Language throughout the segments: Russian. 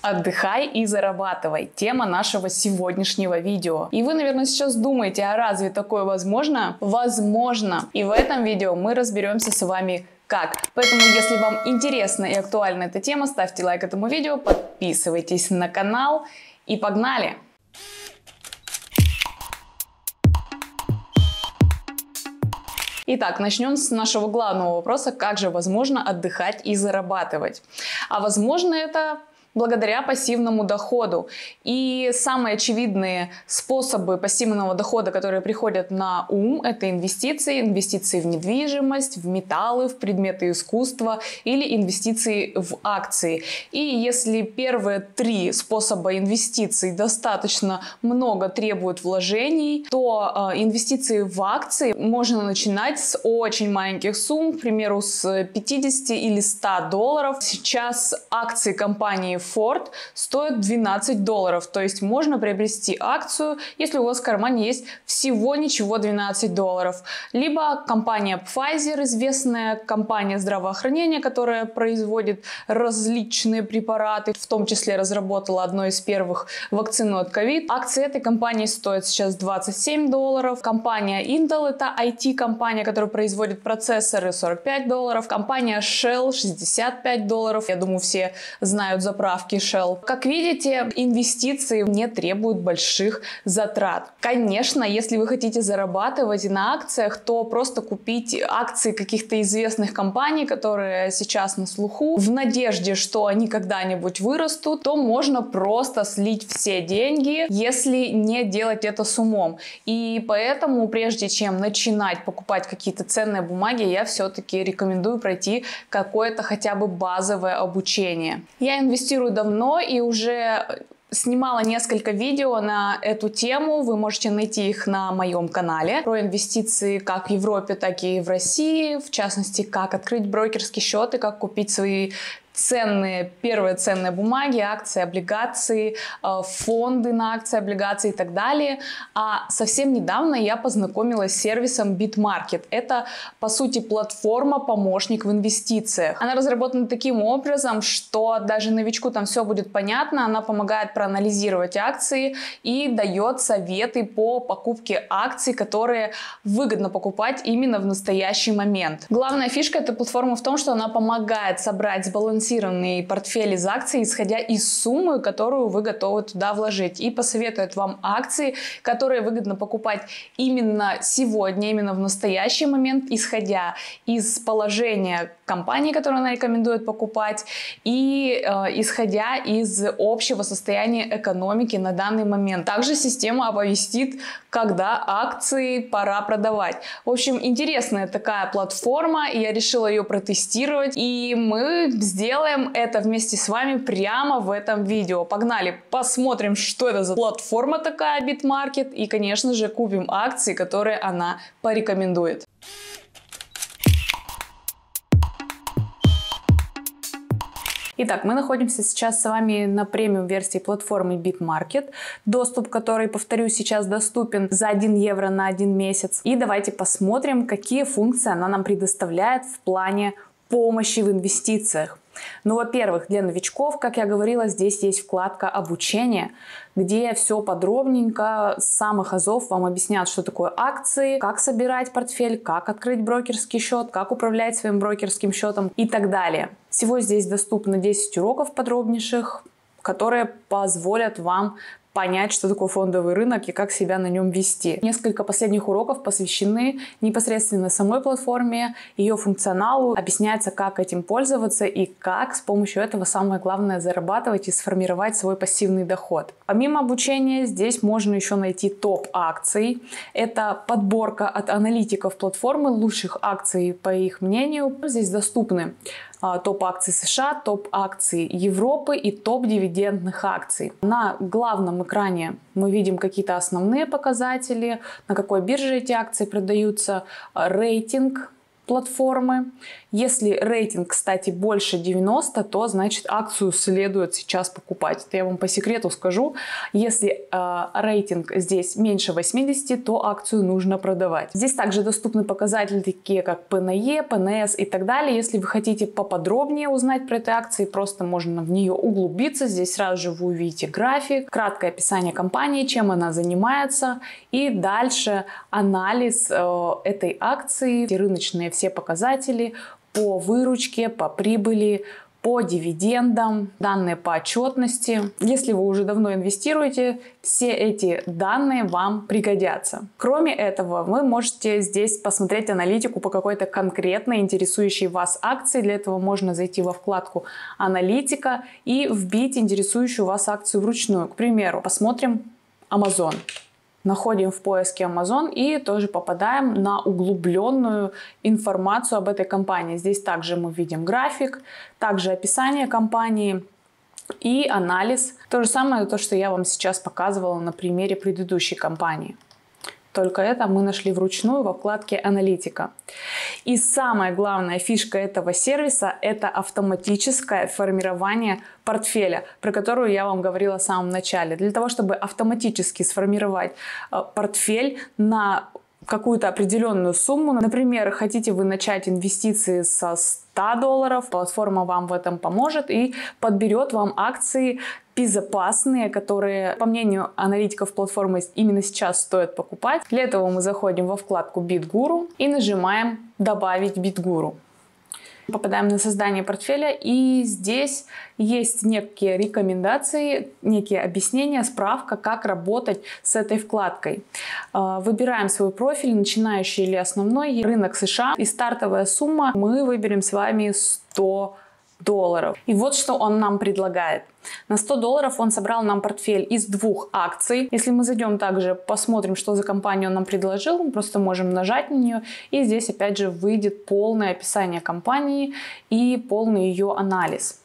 Отдыхай и зарабатывай. Тема нашего сегодняшнего видео. И вы, наверное, сейчас думаете, а разве такое возможно? Возможно. И в этом видео мы разберемся с вами как. Поэтому, если вам интересна и актуальна эта тема, ставьте лайк этому видео, подписывайтесь на канал и погнали! Итак, начнем с нашего главного вопроса, как же возможно отдыхать и зарабатывать. А возможно это благодаря пассивному доходу. И самые очевидные способы пассивного дохода, которые приходят на ум, это инвестиции, инвестиции в недвижимость, в металлы, в предметы искусства или инвестиции в акции. И если первые три способа инвестиций достаточно много требуют вложений, то э, инвестиции в акции можно начинать с очень маленьких сумм, к примеру, с 50 или 100 долларов. Сейчас акции компании Ford стоит 12 долларов. То есть можно приобрести акцию, если у вас в кармане есть всего ничего 12 долларов. Либо компания Pfizer, известная компания здравоохранения, которая производит различные препараты, в том числе разработала одну из первых вакцину от COVID. Акции этой компании стоят сейчас 27 долларов. Компания Intel, это IT-компания, которая производит процессоры, 45 долларов. Компания Shell 65 долларов. Я думаю, все знают заправки Shell. Как видите, инвестиции не требуют больших затрат. Конечно, если вы хотите зарабатывать на акциях, то просто купить акции каких-то известных компаний, которые сейчас на слуху, в надежде, что они когда-нибудь вырастут, то можно просто слить все деньги, если не делать это с умом. И поэтому, прежде чем начинать покупать какие-то ценные бумаги, я все-таки рекомендую пройти какое-то хотя бы базовое обучение. Я инвестирую давно и уже снимала несколько видео на эту тему. Вы можете найти их на моем канале про инвестиции как в Европе, так и в России. В частности, как открыть брокерский счет и как купить свои ценные, первые ценные бумаги, акции, облигации, э, фонды на акции, облигации и так далее. А совсем недавно я познакомилась с сервисом BitMarket. Это, по сути, платформа-помощник в инвестициях. Она разработана таким образом, что даже новичку там все будет понятно. Она помогает проанализировать акции и дает советы по покупке акций, которые выгодно покупать именно в настоящий момент. Главная фишка этой платформы в том, что она помогает собрать сбалансированный сбалансированный портфель из акций, исходя из суммы, которую вы готовы туда вложить. И посоветует вам акции, которые выгодно покупать именно сегодня, именно в настоящий момент, исходя из положения компании, которую она рекомендует покупать, и э, исходя из общего состояния экономики на данный момент. Также система оповестит, когда акции пора продавать. В общем, интересная такая платформа, и я решила ее протестировать, и мы сделали сделаем это вместе с вами прямо в этом видео. Погнали, посмотрим, что это за платформа такая BitMarket и, конечно же, купим акции, которые она порекомендует. Итак, мы находимся сейчас с вами на премиум версии платформы BitMarket, доступ к которой, повторю, сейчас доступен за 1 евро на 1 месяц. И давайте посмотрим, какие функции она нам предоставляет в плане помощи в инвестициях. Ну, во-первых, для новичков, как я говорила, здесь есть вкладка обучения, где все подробненько с самых азов вам объяснят, что такое акции, как собирать портфель, как открыть брокерский счет, как управлять своим брокерским счетом и так далее. Всего здесь доступно 10 уроков подробнейших, которые позволят вам понять, что такое фондовый рынок и как себя на нем вести. Несколько последних уроков посвящены непосредственно самой платформе, ее функционалу, объясняется, как этим пользоваться и как с помощью этого самое главное зарабатывать и сформировать свой пассивный доход. Помимо обучения здесь можно еще найти топ акций. Это подборка от аналитиков платформы лучших акций по их мнению. Здесь доступны а, топ акций США, топ акций Европы и топ дивидендных акций. На главном экране мы видим какие-то основные показатели, на какой бирже эти акции продаются, рейтинг платформы. Если рейтинг, кстати, больше 90, то значит акцию следует сейчас покупать. Это я вам по секрету скажу. Если э, рейтинг здесь меньше 80, то акцию нужно продавать. Здесь также доступны показатели такие как ПНЕ, ПНС и так далее. Если вы хотите поподробнее узнать про эти акции, просто можно в нее углубиться. Здесь сразу же вы увидите график, краткое описание компании, чем она занимается и дальше анализ э, этой акции, рыночные все показатели по выручке, по прибыли, по дивидендам, данные по отчетности. Если вы уже давно инвестируете, все эти данные вам пригодятся. Кроме этого, вы можете здесь посмотреть аналитику по какой-то конкретной интересующей вас акции. Для этого можно зайти во вкладку «Аналитика» и вбить интересующую вас акцию вручную. К примеру, посмотрим Amazon находим в поиске Amazon и тоже попадаем на углубленную информацию об этой компании. Здесь также мы видим график, также описание компании и анализ. То же самое, то, что я вам сейчас показывала на примере предыдущей компании. Только это мы нашли вручную во вкладке «Аналитика». И самая главная фишка этого сервиса – это автоматическое формирование портфеля, про которую я вам говорила в самом начале. Для того, чтобы автоматически сформировать э, портфель на какую-то определенную сумму. Например, хотите вы начать инвестиции со 100 долларов, платформа вам в этом поможет и подберет вам акции безопасные, которые, по мнению аналитиков платформы, именно сейчас стоит покупать. Для этого мы заходим во вкладку BitGuru и нажимаем «Добавить BitGuru». Попадаем на создание портфеля, и здесь есть некие рекомендации, некие объяснения, справка, как работать с этой вкладкой. А, выбираем свой профиль, начинающий или основной, рынок США, и стартовая сумма мы выберем с вами 100 долларов. И вот что он нам предлагает. На 100 долларов он собрал нам портфель из двух акций. Если мы зайдем также, посмотрим, что за компанию он нам предложил, мы просто можем нажать на нее. И здесь опять же выйдет полное описание компании и полный ее анализ.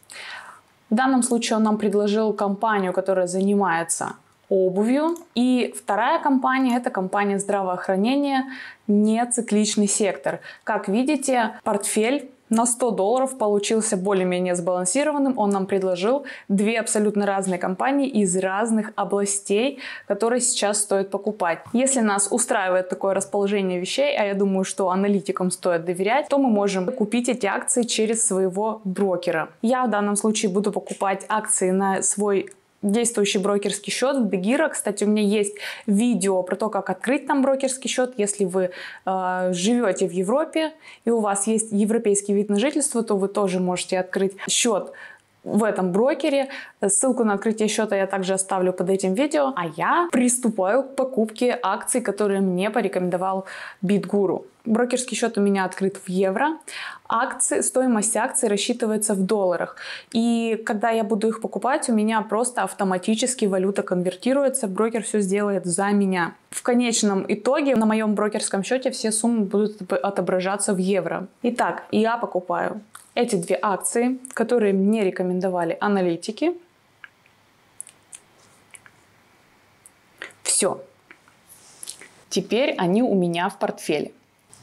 В данном случае он нам предложил компанию, которая занимается обувью. И вторая компания – это компания здравоохранения, не цикличный сектор. Как видите, портфель на 100 долларов получился более-менее сбалансированным. Он нам предложил две абсолютно разные компании из разных областей, которые сейчас стоит покупать. Если нас устраивает такое расположение вещей, а я думаю, что аналитикам стоит доверять, то мы можем купить эти акции через своего брокера. Я в данном случае буду покупать акции на свой действующий брокерский счет в Бегира. Кстати, у меня есть видео про то, как открыть там брокерский счет. Если вы э, живете в Европе и у вас есть европейский вид на жительство, то вы тоже можете открыть счет в этом брокере. Ссылку на открытие счета я также оставлю под этим видео. А я приступаю к покупке акций, которые мне порекомендовал BitGuru. Брокерский счет у меня открыт в евро. Акции, стоимость акций рассчитывается в долларах. И когда я буду их покупать, у меня просто автоматически валюта конвертируется. Брокер все сделает за меня. В конечном итоге на моем брокерском счете все суммы будут отображаться в евро. Итак, я покупаю эти две акции, которые мне рекомендовали аналитики. Все. Теперь они у меня в портфеле.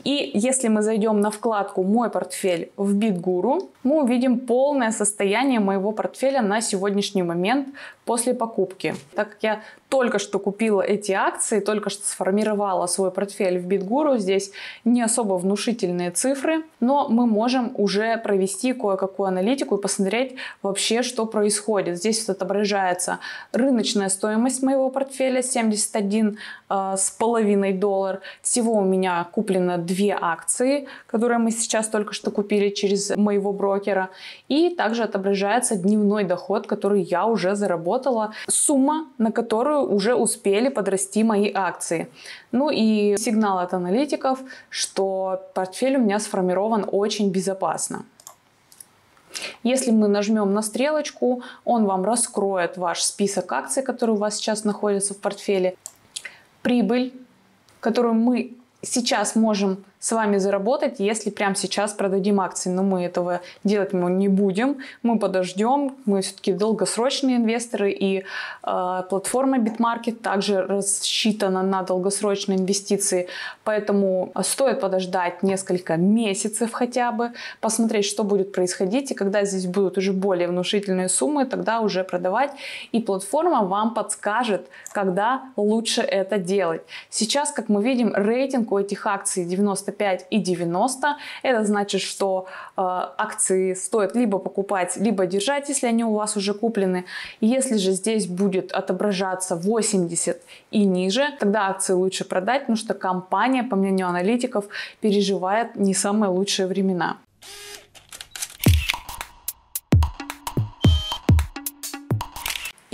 И если мы зайдем на вкладку «Мой портфель» в BitGuru, мы увидим полное состояние моего портфеля на сегодняшний момент после покупки. Так как я только что купила эти акции, только что сформировала свой портфель в BitGuru, здесь не особо внушительные цифры, но мы можем уже провести кое-какую аналитику и посмотреть вообще, что происходит. Здесь вот отображается рыночная стоимость моего портфеля 71 э, с половиной доллар. Всего у меня куплено две акции, которые мы сейчас только что купили через моего брокера. И также отображается дневной доход, который я уже заработала. Сумма, на которую уже успели подрасти мои акции. Ну и сигнал от аналитиков, что портфель у меня сформирован очень безопасно. Если мы нажмем на стрелочку, он вам раскроет ваш список акций, которые у вас сейчас находятся в портфеле. Прибыль, которую мы сейчас можем с вами заработать, если прямо сейчас продадим акции. Но мы этого делать мы не будем. Мы подождем. Мы все-таки долгосрочные инвесторы. И э, платформа BitMarket также рассчитана на долгосрочные инвестиции. Поэтому стоит подождать несколько месяцев хотя бы, посмотреть, что будет происходить. И когда здесь будут уже более внушительные суммы, тогда уже продавать. И платформа вам подскажет, когда лучше это делать. Сейчас, как мы видим, рейтинг у этих акций 95 и 90. Это значит, что э, акции стоит либо покупать, либо держать, если они у вас уже куплены. Если же здесь будет отображаться 80 и ниже, тогда акции лучше продать, потому что компания, по мнению аналитиков, переживает не самые лучшие времена.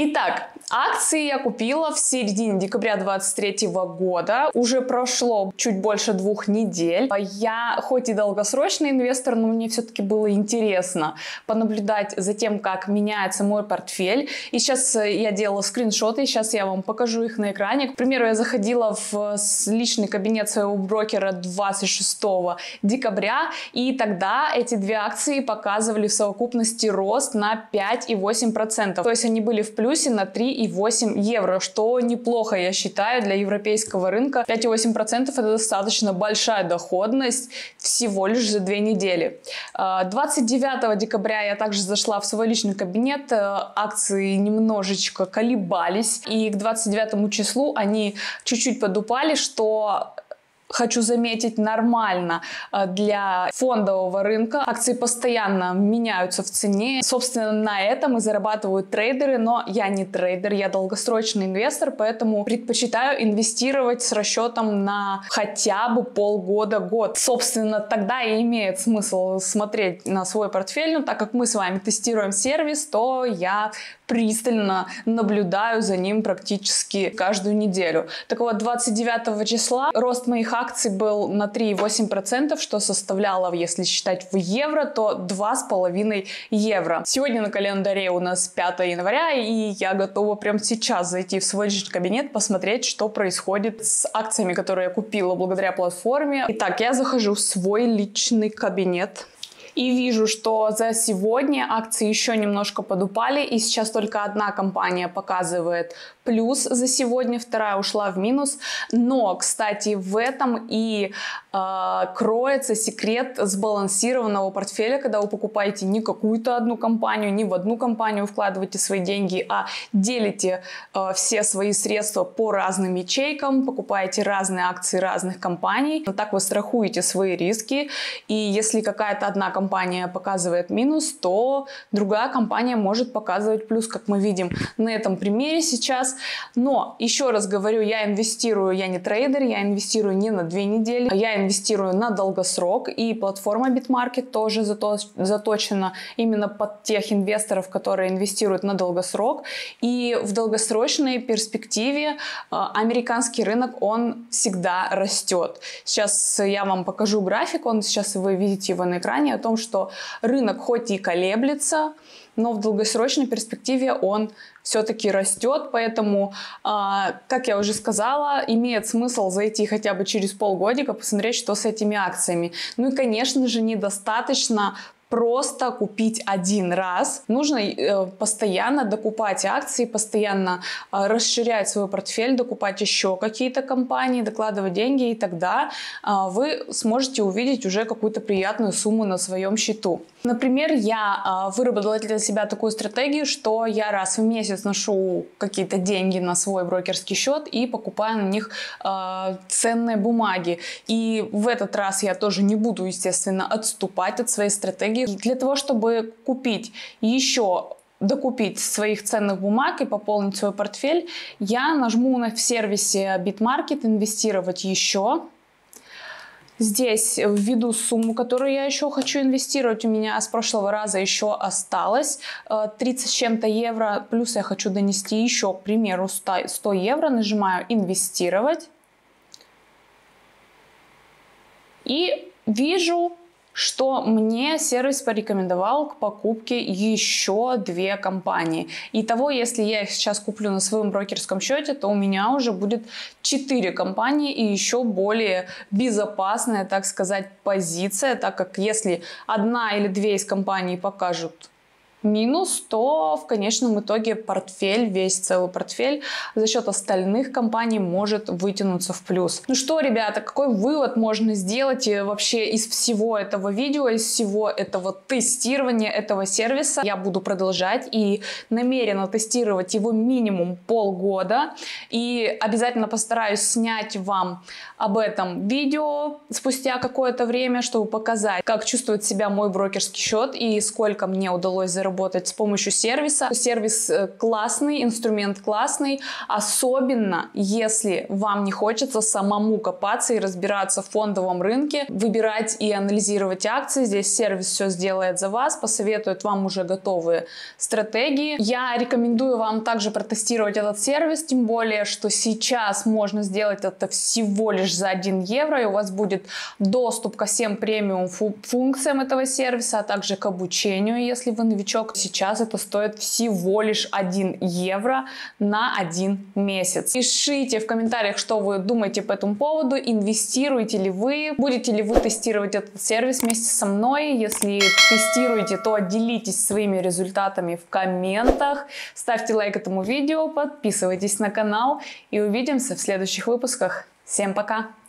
Итак, Акции я купила в середине декабря 2023 года. Уже прошло чуть больше двух недель. Я хоть и долгосрочный инвестор, но мне все-таки было интересно понаблюдать за тем, как меняется мой портфель. И сейчас я делала скриншоты, сейчас я вам покажу их на экране. К примеру, я заходила в личный кабинет своего брокера 26 декабря, и тогда эти две акции показывали в совокупности рост на 5,8%. То есть они были в плюсе на 3 5,8 евро, что неплохо, я считаю, для европейского рынка. 5,8% это достаточно большая доходность всего лишь за две недели. 29 а, декабря я также зашла в свой личный кабинет, э, акции немножечко колебались, и к 29 числу они чуть-чуть подупали, что хочу заметить, нормально э, для фондового рынка. Акции постоянно меняются в цене. Собственно, на этом и зарабатывают трейдеры, но я не трейдер, я долгосрочный инвестор, поэтому предпочитаю инвестировать с расчетом на хотя бы полгода-год. Собственно, тогда и имеет смысл смотреть на свой портфель, но так как мы с вами тестируем сервис, то я пристально наблюдаю за ним практически каждую неделю. Так вот, 29 числа рост моих акций был на 3,8%, что составляло, если считать в евро, то 2,5 евро. Сегодня на календаре у нас 5 января, и я готова прямо сейчас зайти в свой кабинет, посмотреть, что происходит с акциями, которые я купила благодаря платформе. Итак, я захожу в свой личный кабинет. И вижу, что за сегодня акции еще немножко подупали, и сейчас только одна компания показывает плюс за сегодня, вторая ушла в минус. Но, кстати, в этом и э, кроется секрет сбалансированного портфеля, когда вы покупаете не какую-то одну компанию, не в одну компанию вкладываете свои деньги, а делите э, все свои средства по разным ячейкам, покупаете разные акции разных компаний. Но так вы страхуете свои риски. И если какая-то одна компания показывает минус, то другая компания может показывать плюс, как мы видим на этом примере сейчас. Но, еще раз говорю, я инвестирую, я не трейдер, я инвестирую не на две недели, я инвестирую на долгосрок, и платформа BitMarket тоже зато, заточена именно под тех инвесторов, которые инвестируют на долгосрок. И в долгосрочной перспективе э, американский рынок, он всегда растет. Сейчас я вам покажу график, он сейчас вы видите его на экране, о том, что рынок хоть и колеблется, но в долгосрочной перспективе он все-таки растет, поэтому, а, как я уже сказала, имеет смысл зайти хотя бы через полгодика, посмотреть, что с этими акциями. Ну и, конечно же, недостаточно просто купить один раз. Нужно э, постоянно докупать акции, постоянно э, расширять свой портфель, докупать еще какие-то компании, докладывать деньги, и тогда э, вы сможете увидеть уже какую-то приятную сумму на своем счету. Например, я выработала для себя такую стратегию, что я раз в месяц ношу какие-то деньги на свой брокерский счет и покупаю на них ценные бумаги. И в этот раз я тоже не буду, естественно, отступать от своей стратегии, для того, чтобы купить еще докупить своих ценных бумаг и пополнить свой портфель, я нажму на в сервисе BitMarket «Инвестировать еще». Здесь введу сумму, которую я еще хочу инвестировать. У меня с прошлого раза еще осталось 30 э, с чем-то евро. Плюс я хочу донести еще, к примеру, 100, 100 евро. Нажимаю «Инвестировать». И вижу что мне сервис порекомендовал к покупке еще две компании. Итого, если я их сейчас куплю на своем брокерском счете, то у меня уже будет четыре компании и еще более безопасная, так сказать, позиция, так как если одна или две из компаний покажут минус, то в конечном итоге портфель, весь целый портфель за счет остальных компаний может вытянуться в плюс. Ну что, ребята, какой вывод можно сделать э, вообще из всего этого видео, из всего этого тестирования этого сервиса? Я буду продолжать и намерена тестировать его минимум полгода и обязательно постараюсь снять вам об этом видео спустя какое-то время, чтобы показать, как чувствует себя мой брокерский счет и сколько мне удалось заработать работать с помощью сервиса. Сервис э, классный, инструмент классный, особенно если вам не хочется самому копаться и разбираться в фондовом рынке, выбирать и анализировать акции. Здесь сервис все сделает за вас, посоветует вам уже готовые стратегии. Я рекомендую вам также протестировать этот сервис, тем более, что сейчас можно сделать это всего лишь за 1 евро, и у вас будет доступ ко всем премиум функциям этого сервиса, а также к обучению, если вы новичок кошелек. Сейчас это стоит всего лишь 1 евро на один месяц. Пишите в комментариях, что вы думаете по этому поводу, инвестируете ли вы, будете ли вы тестировать этот сервис вместе со мной. Если тестируете, то делитесь своими результатами в комментах, ставьте лайк этому видео, подписывайтесь на канал и увидимся в следующих выпусках. Всем пока!